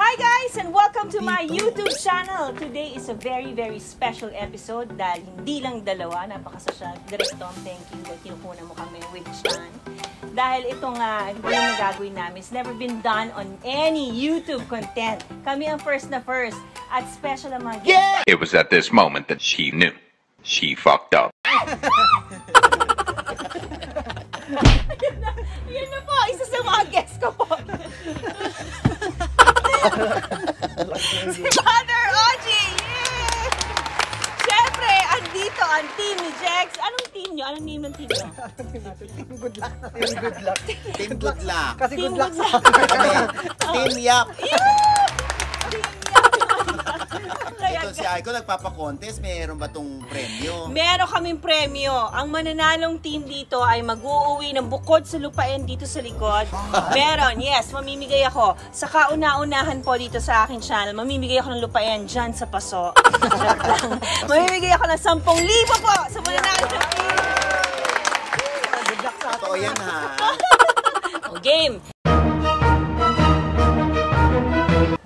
Hi guys and welcome to my YouTube channel. Today is a very very special episode dahil hindi lang dalawa, napakasosyal. Direct Tom, thank you dahil kinukunan mo kami with Sean. Dahil itong uh, game na gagawin namin is never been done on any YouTube content. Kami ang first na first at special ang mga guests. It was at this moment that she knew. She fucked up. Yun na po, isa sa mga guests ko po. Si Mother Oji! Yeah! Siyempre, andito ang team ni Jex. Anong team nyo? Anong name ng team nyo? Team good luck. Team good luck. Team good luck. Kasi good luck sa akin. Team Yap. Kaya, Ito si Aiko nagpapakontest. Mayroon ba tong premyo? Meron kaming premyo. Ang mananalong team dito ay mag-uuwi ng bukod sa lupain dito sa likod. Meron, yes, mamimigay ako. Sa kauna-unahan po dito sa aking channel, mamimigay ako ng lupain dyan sa paso. Mamimigay ako ng 10,000 po sa mananalong team. Good luck sa akin. Totoo yan ha. O, Game!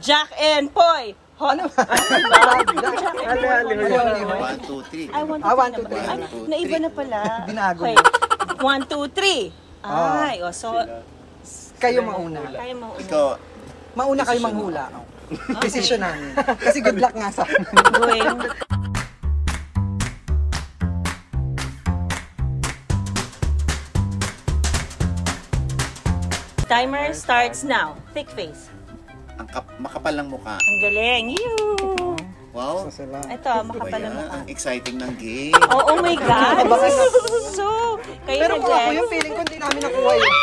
Jack and Poy! Ano? Hali, hali, hali. One, two, three. Ah, one, two? Ay, One, two, naiba three. na pala. Binago Okay. One, two, three. Ah. Ay, o, so, Kayo mauna. tayo mo. Ikaw, Mauna kayo manghula. Decision namin. Kasi good luck nga sa akin. Going. Timer starts now. Thick face. Ang kap makapal ng mukha. Ang galing. Yoo! Wow. Ito, makapal ang mukha. ang exciting ng game. Oh, oh my God! So, kayo Pero na, kung ako yung feeling ko hindi namin nakuha yun.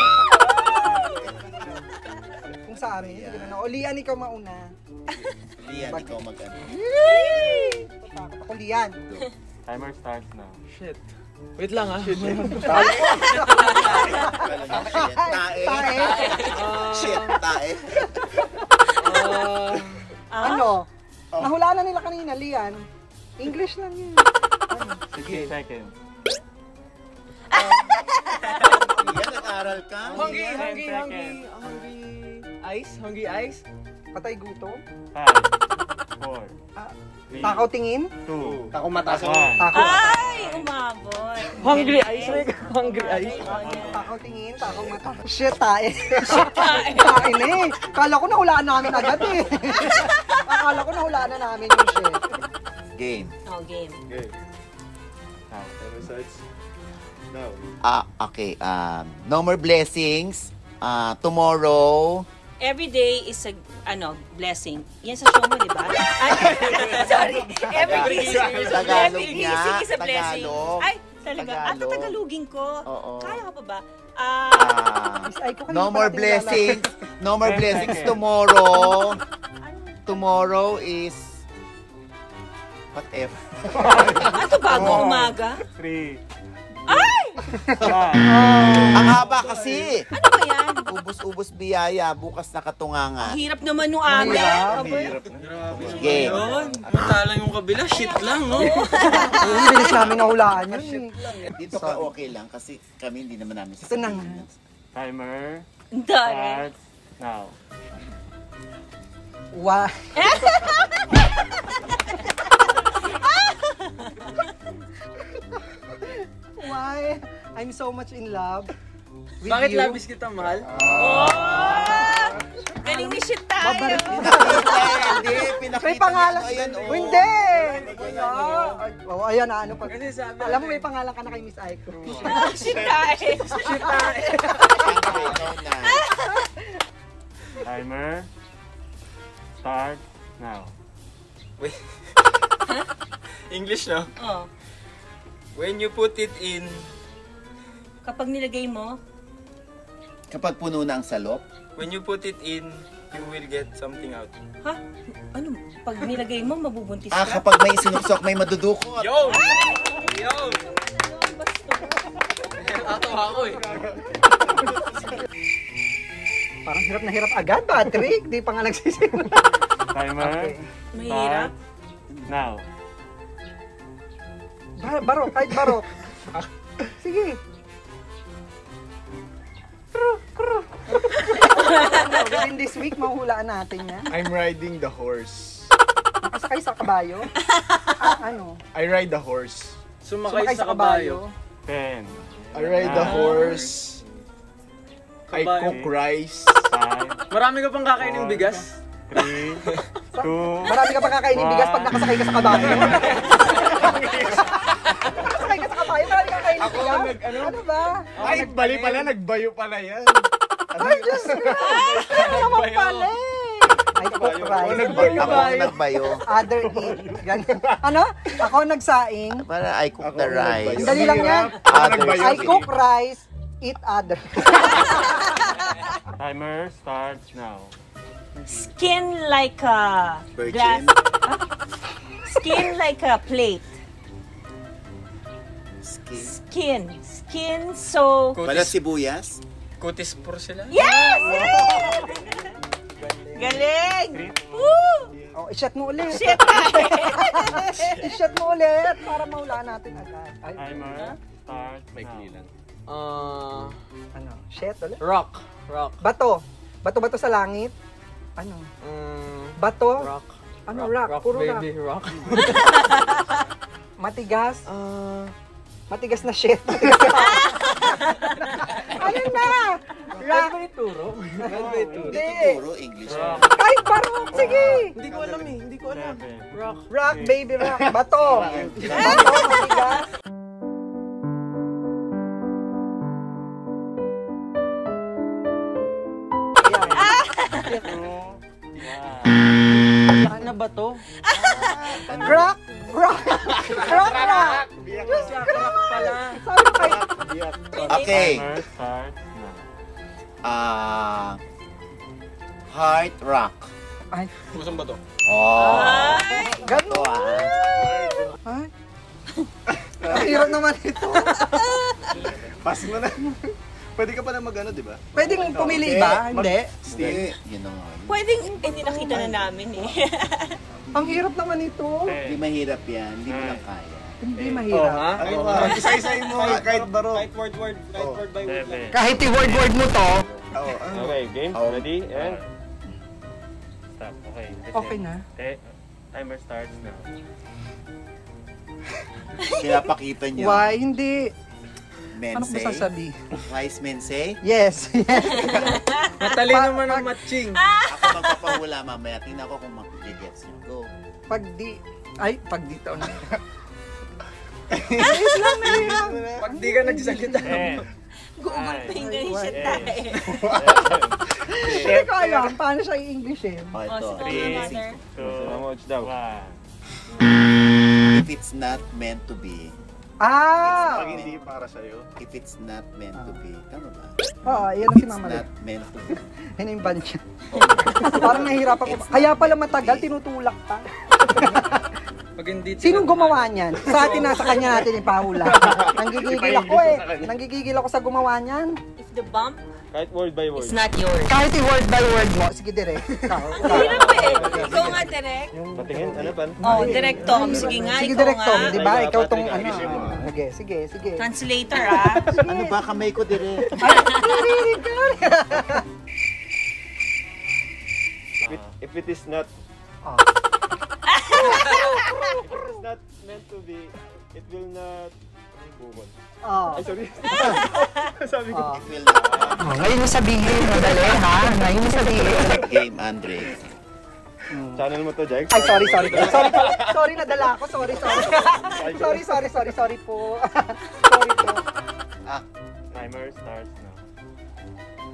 Kung sa amin, hindi na. O, Lian, ikaw mauna. Lian, ikaw mag-ano. Ako, Lian. Timer starts now. Shit. Wait lang ah. Shit, tae. Tae. Shit, tae. Ah, Ah? Ano? Nahula na nila kanina, Lian. English lang yun. 60 seconds. Lian, nag-aral ka. hungry, hungry, hungry, hungry. Ice, hungry ice. Patay gutom. 5, 4, Ah, 3, Takaw tingin. 2, Ako mata 1. Takaw. Ay, umabot. Hungry like hungry ice. Takaw tingin, takaw mata. Shit, tae. Tae na eh. Kala ko nahulaan namin agad eh. Akala ko nahulaan na namin yung shit. Game. Oh, game. Now. Ah, okay. Um, no more blessings. Ah, tomorrow. Every day is a, ano, blessing. Yan sa show mo, di ba? Ay, sorry. Every gising, every gising is a blessing. Ay, talaga. Ah, Tagalog. tatagalugin ko. Oo. Kaya ka pa ba? Ah, Ah, kanina no pa more blessings. No more blessings tomorrow. Tomorrow is what if? ano bago umaga? 3, Ay! 1. Ang haba kasi. Ano ba yan? Ubus-ubos biyaya, bukas na katunganga. Ang hirap naman nung aga. Hirap. Game. Yun. Matalang yung kabila. Shit lang, no? Ang bilis namin nahulaan yun. eh. Dito ka okay lang kasi kami hindi naman namin Ito na nga. sasabihin. Timer Ang dami. starts now. Wa. so much in love with Bakit you. labis kita, mahal? Oh! Galing ni shit tayo. Babalik Hindi, pinakita May pangalan. niya, ayan, oh. Hindi! Ah, ay, oh, ayan na, ano pa. Kasi sabi, Alam mo, may pangalan ka na kay Miss Aiko. shit tayo. Ikaw na. Timer starts now. Wait. English, no? Oh. When you put it in, Kapag nilagay mo, Kapag puno na ang salop, when you put it in, you will get something out. ha? Ano? Pag nilagay mo, mabubuntis ah, ka? kapag may sinuksok, may madudukot. Yo! Yo! Tatawa ako eh. Parang hirap na hirap agad, Patrick. Di pa nga nagsisimula. Timer Mahirap. now. Bar- barok, kahit barok. Sige. Within this week, mahuhulaan natin yan. I'm riding the horse. Nakasakay sa kabayo. Ah, ano? I ride the horse. Sumakay sa kabayo. Ten, I ride the horse. I Kabayo. cook rice. five, Marami ka pang kakainin bigas. three, two, Marami ka pa kakainin bigas pag nakasakay ka sa kabayo. kakainin Ako bigas. ang nag- ano? Ano ba? Ay, bali pala, nagbayo pala yan. Ay, Diyos ko! Ano naman pala eh? Ay, cook rice. nagbayo. Ako ang nagbayo. Other eat. Ganyan. Ano? Ako ang nagsaing. Para I cook Ako the ang rice. nagbayo. Dali lang yan. I cook rice, eat other. timer starts now. Skin like a Virgin. glass. Skin like a plate. Skin. Skin. Skin so... Pala Kutis, sibuyas? kutis por sila. Yes! Galing! Woo! Oh, i-shot mo ulit. Shit! I-shot mo ulit para mahulaan natin agad. Ay, Timer starts now. Uh, ano? Shit ulit. rock. Rock. Bato. Bato-bato sa langit. Ano? Mm, Bato. rock. Ano, rock? Puro baby, rock. Matigas. Uh, Matigas na shit. ano na? Rock. Pwede turo? Pwede turo? Hindi. Puro English. Rock, Kahit barok. Sige. Hindi ko alam eh. Hindi ko alam. Rock. Rock, baby, rock. Bato. Bato, matigas. Na ba to? Rock, rock, rock, rock. Diyos ko naman. Sabi kayo. Okay. Ah... heart rock. Ay, Kusang ba to? Oh. ganun. Ah. Ay. Hirap naman ito. Pass mo na. Pwede ka pa na mag-ano, di ba? Pwedeng pumili ba? Hindi. Hindi. Yun na nga. Pwedeng, hindi nakita na namin eh. Ang hirap naman ito. Hindi mahirap yan. Hindi mo lang kaya. Hindi Oh, mahirap. ha? Ano ka? Isa-isahin mo nga, kahit baro. Kahit word word. Kahit Oh. word by word Kahit i-word-word mo to, ano? Okay, game. Oh. Ready? And stop. Okay. okay na. Te- timer starts now. Pinapakita niyo. Why? Hindi. Ano ko Mense. sasabi? Wise men say. Yes. Matalino man ang matching. Ako magpapahula mamaya. Tingnan ko kung mag-gets niyo. Go. pag di... Ay, pag dito na. Pag di ka nagsasalita. Google Penguin tayo. Hindi ko alam paano siya i-Englishin. Oh, Oh, ito. si Three. mother. two, one. If it's not meant to be. Ah! Pag hindi para sa'yo. If it's not meant to be. Tama ba? Oo, yan ang If si it's Mama not Lit. meant to be. Yan yung band siya. Parang nahihirapan ko. Kaya pala matagal, tinutulak pa. Pag hindi Sinong gumawa niyan? Sa atin nasa kanya natin ipahula. Nanggigigil ako eh. Nanggigigil ako sa gumawa niyan. If the bump Kahit word by word. is not yours. Kahit i-word by word mo, sige dire. Ikaw. Hirap eh. Ikaw nga, direct. Patingin, ano ba? Oh, direct Tom. Sige nga, Sige, ikaw direct Tom, nga. di ba? Ikaw tong ano. ah. Sige, sige, sige. Translator ah. Ano ba kamay ko dire? If it is not Oh. if it is not meant to be, it will not Oh. Ay, sorry. Sabi ko. Oh. Not. Oh, ngayon mo sabihin, madali ha? Ngayon mo sabihin. Game, Andre. Channel mo to, Jack. Ay, sorry, sorry. Sorry, sorry, nadala ako. Sorry, sorry. Sorry, sorry, sorry, sorry po. sorry po. Ah, Timer starts now.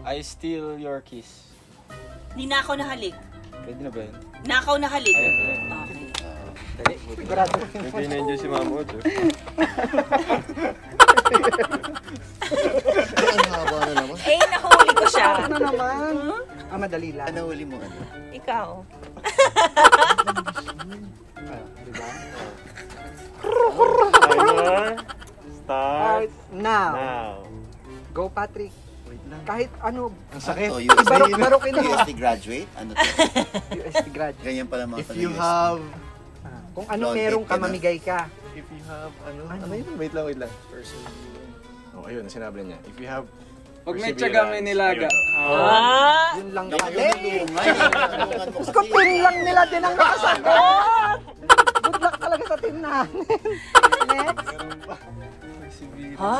I steal your kiss. Hindi na ako nahalik. Pwede na ba yun? Nakaw na halik. Ayun, Okay. Hindi na-enjoy si Mama Ocho. ang haba na naman. Eh, nahuli ko siya. Ano naman? Ah, madali lang. Ano uli mo ano? Ikaw. Timer Start starts now. now. Go, Patrick. Kahit ano, Ang sakit. Oh, USD. Ibarok-barokin mo. USD graduate? Ano to? USD grad. Ganyan pala mga If you USD. have... Kung ano Don't meron take ka, mamigay ka. If you have... Ano? Ano yun? Wait lang, wait lang. Person. Oh, ayun. Sinabi niya. If you have Pag may tiyaga, may nilaga. Ah! Yun lang mo Diyos ko, kasi. team lang nila din ang nakasagot. Good luck talaga sa team namin. Next. Ha?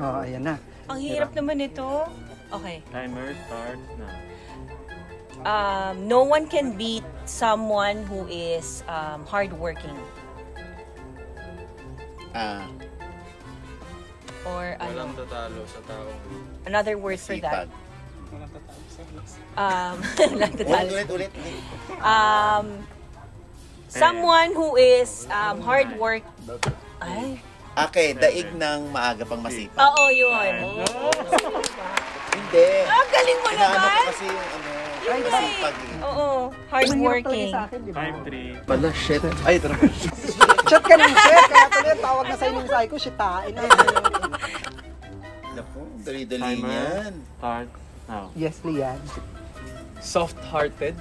Oh, ayan na. Ang hirap naman ito. Okay. Timer starts now. Um, no one can beat someone who is um, hardworking. Ah, Or Walang ano, tatalo sa taong another word for sipag. that. Um, walang Ulit, tatalo. ulit, ulit. ulit. um, someone who is um, hard work. Ay, Okay, daig ng maaga pang masipag. oo, yun. Hindi. Ang galing mo Inaano ko naman. kasi yung ano, Sipag eh. Oo, Mahirap hard talaga working. sa akin, di ba? Time 3. Pala, shit. Ay, tara. Shit ka ng shit. Kaya tuloy ang tawag na sa inyong sayo ko, shitain. Naku, dali-dali Timer yan. starts now. Yes, Lian. Soft-hearted?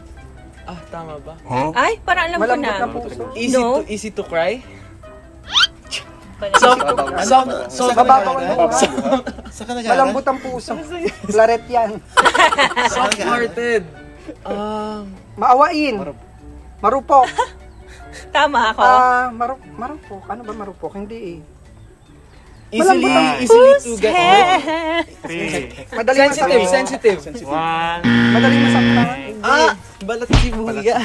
Ah, tama ba? Ay, para alam ko na. Easy No. to easy to cry? Para- Soft, soft, soft, Bababaw ang buhay. Sa ka nag Malambot ang puso. Claret yan. soft-hearted. Um, Maawain. Marupok. Tama ako. Ah, maru marupok. Ano ba marupok? Hindi eh. easily, Malambot ang- easily to get. 3, Madaling Sensitive, masaktan. sensitive. 1. Madaling masaktan. Ah, balat si Buya.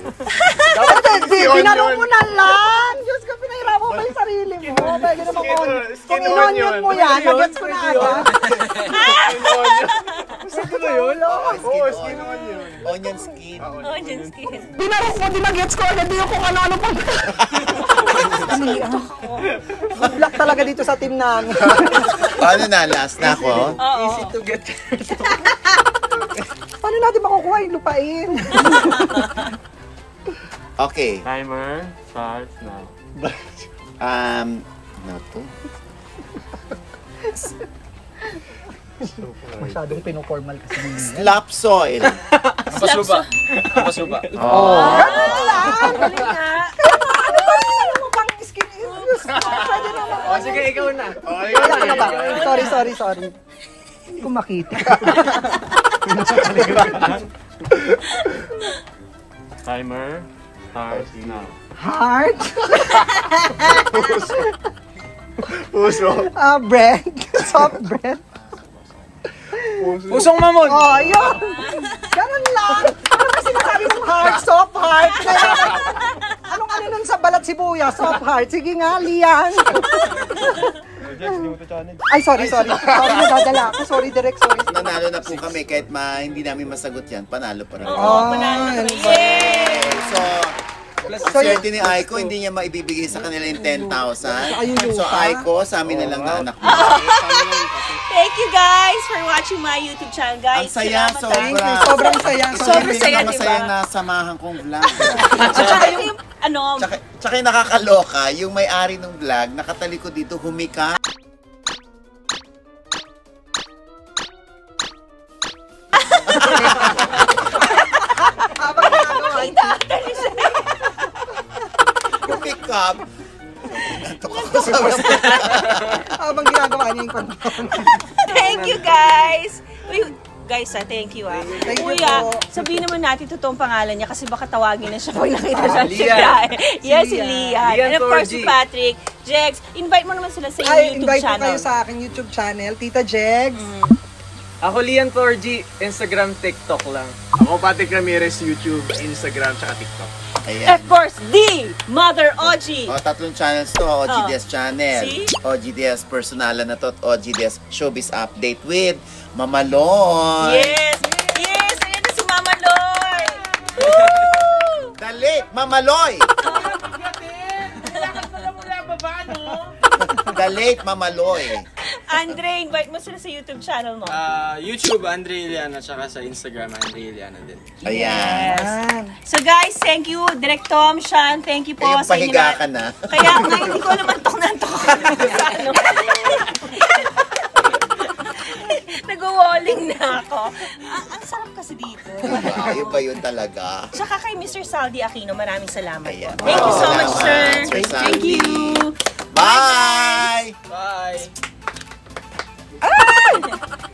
Dapat di, binaro mo na lang. Diyos ko, pinahirapan mo pa yung sarili mo. Pwede naman Skin- kung, inonion mo yan, nagets ko na agad. Skin ba yun? Oo, skin yun. Onion skin. Oh, dyan skin. Binaro ko, dinagets ko agad yung kung ano-ano pa. Good luck talaga dito sa team namin. Paano na? Last na ako? Easy to get. Paano natin makukuha yung lupain? Okay. Timer starts now. Um, ano to? Masyadong pinoformal kasi ng Slap soil. Paso ba? Paso ba? Ganun lang! Galing nga. Ano mo pang skin? Ko, Pwede naman. Oh, sige, ikaw na. Okay, Wala ka na ba? Sorry, sorry, sorry. Hindi ko makita. Timer starts now. Heart? Puso. Ah, bread? Soft bread? Pusong mamon! Oh, yun! Ganun lang! Ano ba sinasabi mong heart? Soft heart? Anong ano nun sa balat sibuyas? Soft heart? Sige nga, Lian! Jex, hindi mo to. Ay, sorry, sorry. Sorry, nadadala ako. Sorry, direct, sorry. Nanalo na po kami kahit ma, hindi namin masagot yan. Panalo pa rin. Oo, Ah, panalo ka. ba? Yay! So, So, swerte ni Aiko, hindi niya maibibigay sa kanila yung 10,000. Ayun yung So. Aiko, sa amin na lang na anak mo. Thank you guys for watching my YouTube channel, guys. Ang saya, Salamat, sobra. Sobrang saya. Sobrang saya, na masaya diba? na samahan kong vlog. At saka yung, ano, Tsaka, tsaka yung nakakaloka, yung may-ari ng vlog, nakatalikod dito, humika. Humikap. Nantok ako sa Habang ginagawa niya yung pantalon. thank you guys. Uy, guys, ah, thank you ah. Thank you Kuya, po. sabihin naman natin totoong pangalan niya kasi baka tawagin na siya pag nakita siya. Lian. siya. Yes, si Lian. Lian. And of course, si 4G. Patrick. Jex, invite mo naman sila sa iyong Ay, YouTube invite channel. kayo sa aking YouTube channel, Tita Jegs. Ako Lian 4G, Instagram, TikTok lang. Ako, Patrick Ramirez, YouTube, Instagram, tsaka TikTok. Ayan. Of course, the Mother Oji. O, tatlong channels to. OGDS channel. See? OGDS personalan na to at OGDS showbiz update with Mama Loy. Yes! Yes! Ayan na si Mama Loy! Woo! Dali! Mama Loy! Dali, Mama Loy. Andre, invite mo sila sa YouTube channel mo. Ah, YouTube, Andre Iliana, tsaka sa Instagram, Andre Iliana din. Ayan. Yan. So guys, thank you, Direct Tom, Sean, thank you po Kaya sa inyo pahiga lahat. ka na. Kaya nga, hindi ko naman tok na tok sa ano. Nag-walling na ako. Ang, ang sarap kasi dito. Iba yun talaga. Tsaka kay Mr. Saldi Aquino, maraming salamat Ayan. po. Thank you so much, sir. Thank you. Bye! Bye! Yun!